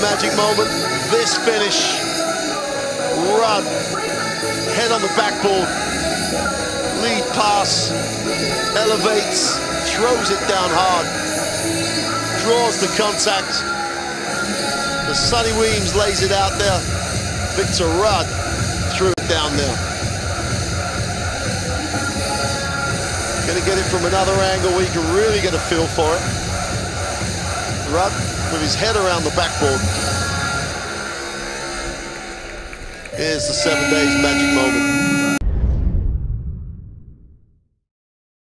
magic moment. This finish. Rudd. Head on the backboard. Lead pass. Elevates. Throws it down hard. Draws the contact. The Sonny Weems lays it out there. Victor Rudd threw it down there. To get it from another angle where you can really get a feel for it. Rudd with his head around the backboard. Here's the seven days magic moment.